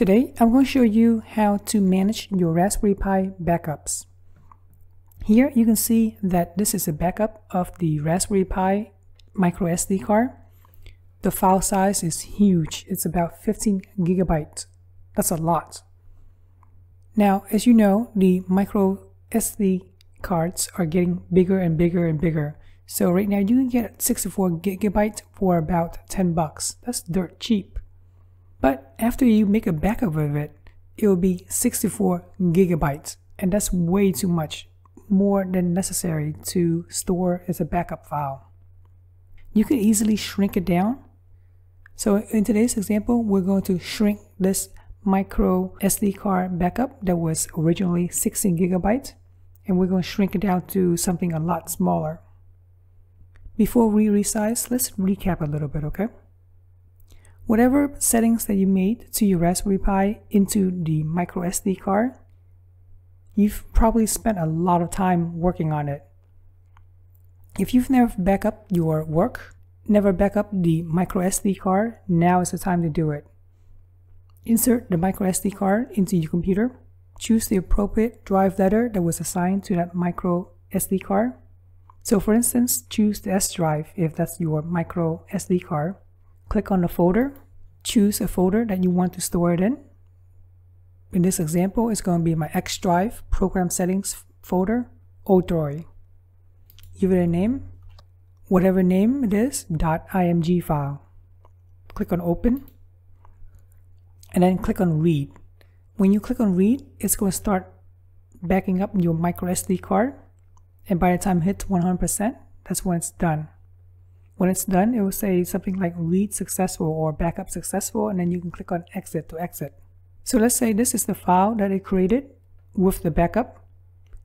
Today, I'm going to show you how to manage your Raspberry Pi backups. Here you can see that this is a backup of the Raspberry Pi micro SD card. The file size is huge. It's about 15 gigabytes. That's a lot. Now, as you know, the micro SD cards are getting bigger and bigger and bigger. So right now you can get 64 gigabytes for about 10 bucks. That's dirt cheap. But after you make a backup of it, it will be 64 gigabytes. And that's way too much, more than necessary to store as a backup file. You can easily shrink it down. So in today's example, we're going to shrink this micro SD card backup that was originally 16 gigabytes and we're going to shrink it down to something a lot smaller. Before we resize, let's recap a little bit, okay? Whatever settings that you made to your Raspberry Pi into the micro SD card, you've probably spent a lot of time working on it. If you've never back up your work, never back up the micro SD card, now is the time to do it. Insert the micro SD card into your computer. Choose the appropriate drive letter that was assigned to that micro SD card. So for instance, choose the S drive if that's your micro SD card. Click on the folder, choose a folder that you want to store it in. In this example, it's going to be my X drive program settings folder, Odroid. Give it a name, whatever name it is, .img file. Click on open and then click on read. When you click on read, it's going to start backing up your micro SD card and by the time it hits 100%, that's when it's done. When it's done, it will say something like read successful or backup successful, and then you can click on exit to exit. So let's say this is the file that it created with the backup.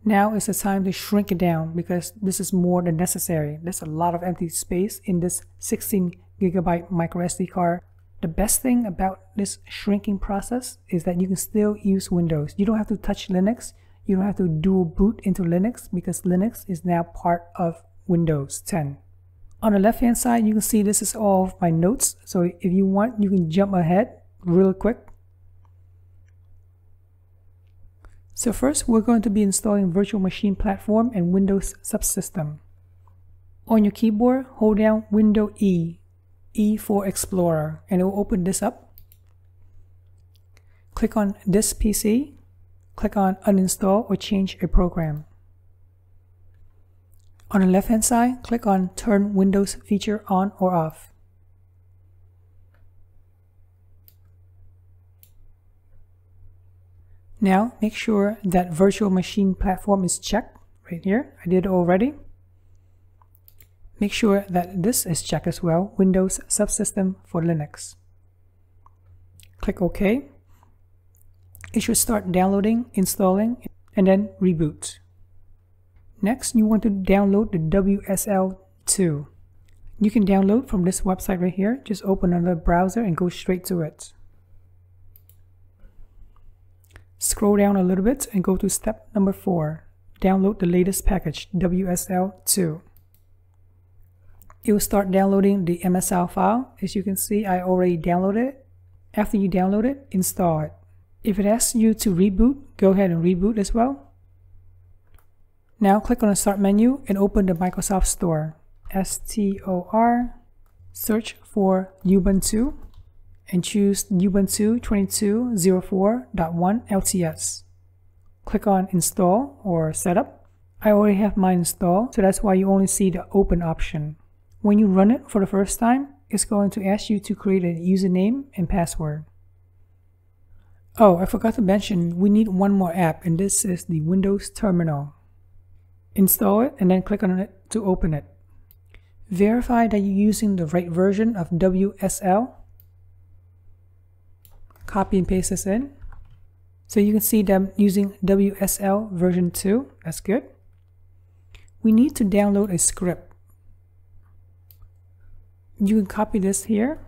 Now is the time to shrink it down because this is more than necessary. There's a lot of empty space in this 16 gigabyte micro SD card. The best thing about this shrinking process is that you can still use Windows. You don't have to touch Linux. You don't have to dual boot into Linux because Linux is now part of Windows 10. On the left hand side, you can see this is all of my notes. So if you want, you can jump ahead real quick. So first, we're going to be installing Virtual Machine Platform and Windows Subsystem. On your keyboard, hold down Window E, E for Explorer, and it will open this up. Click on this PC click on uninstall or change a program. On the left hand side, click on turn Windows feature on or off. Now make sure that virtual machine platform is checked right here. I did already. Make sure that this is checked as well, Windows subsystem for Linux. Click OK it should start downloading, installing, and then reboot. Next, you want to download the WSL2. You can download from this website right here. Just open another browser and go straight to it. Scroll down a little bit and go to step number four. Download the latest package, WSL2. It will start downloading the MSL file. As you can see, I already downloaded it. After you download it, install it. If it asks you to reboot, go ahead and reboot as well. Now click on the Start menu and open the Microsoft Store. S-T-O-R, search for Ubuntu and choose Ubuntu 22.04.1 LTS. Click on Install or Setup. I already have mine installed, so that's why you only see the Open option. When you run it for the first time, it's going to ask you to create a username and password. Oh, I forgot to mention, we need one more app, and this is the Windows Terminal. Install it and then click on it to open it. Verify that you're using the right version of WSL. Copy and paste this in. So you can see them using WSL version 2. That's good. We need to download a script. You can copy this here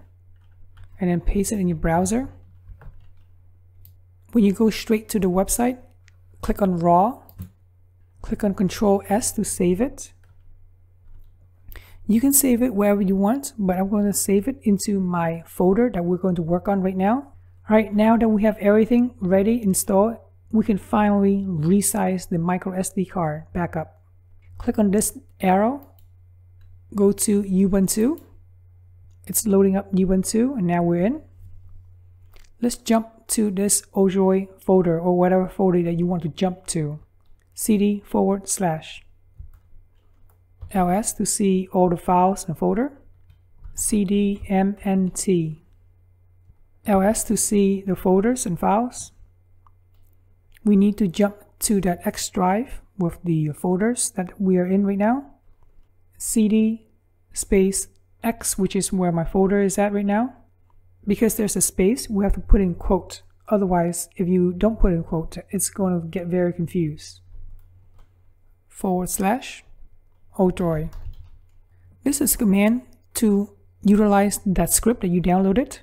and then paste it in your browser. When you go straight to the website, click on raw, click on Control S to save it. You can save it wherever you want, but I'm going to save it into my folder that we're going to work on right now. Alright, now that we have everything ready installed, we can finally resize the micro SD card backup. Click on this arrow, go to Ubuntu. It's loading up Ubuntu and now we're in. Let's jump to this Odroid folder or whatever folder that you want to jump to. Cd forward slash ls to see all the files and folder. cdmnt ls to see the folders and files. We need to jump to that X drive with the folders that we are in right now. cd space X, which is where my folder is at right now. Because there's a space, we have to put in quote. Otherwise, if you don't put in quote, it's going to get very confused. Forward slash oh, Odroid. This is a command to utilize that script that you downloaded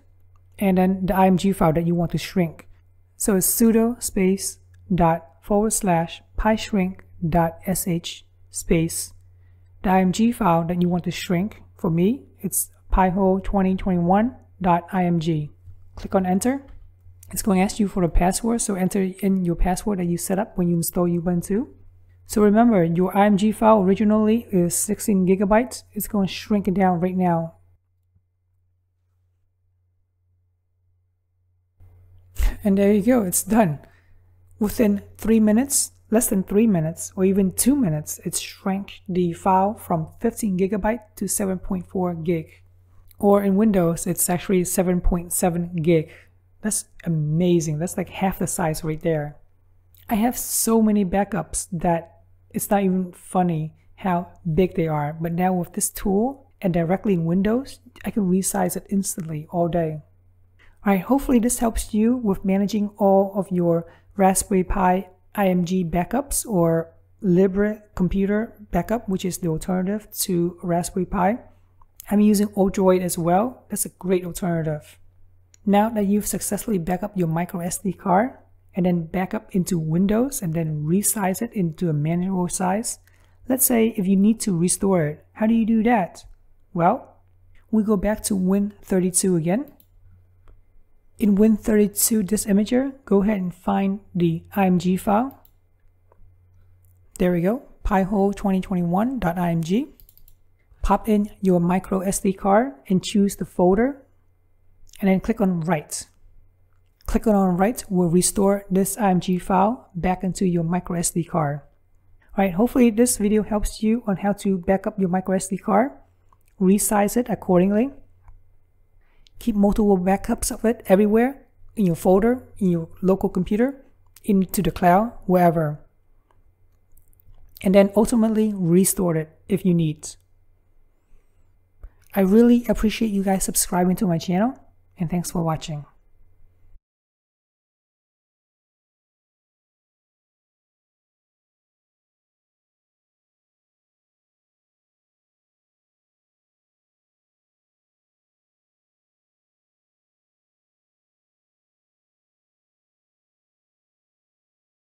and then the img file that you want to shrink. So it's sudo space dot forward slash pishrink dot sh space the img file that you want to shrink. For me, it's pihole 2021.img. Click on enter. It's going to ask you for the password, so enter in your password that you set up when you install Ubuntu. So remember, your IMG file originally is 16 gigabytes. It's going to shrink it down right now And there you go, it's done. Within three minutes, less than three minutes, or even two minutes, it shrank the file from 15 gigabyte to 7.4 gig. Or in Windows, it's actually 7.7 gig. That's amazing. That's like half the size right there. I have so many backups that it's not even funny how big they are. But now with this tool and directly in Windows, I can resize it instantly all day. Alright, hopefully this helps you with managing all of your Raspberry Pi IMG backups or Libre computer backup, which is the alternative to Raspberry Pi. I'm using Odroid as well. That's a great alternative. Now that you've successfully backed up your micro SD card and then back up into Windows and then resize it into a manual size, let's say if you need to restore it, how do you do that? Well, we go back to Win32 again in Win32 Disk Imager, go ahead and find the IMG file. There we go, pihole2021.img. Pop in your micro SD card and choose the folder and then click on write. Click on write will restore this IMG file back into your micro SD card. Alright, hopefully this video helps you on how to back up your micro SD card, resize it accordingly, keep multiple backups of it everywhere in your folder, in your local computer, into the cloud, wherever. And then ultimately restore it if you need. I really appreciate you guys subscribing to my channel and thanks for watching.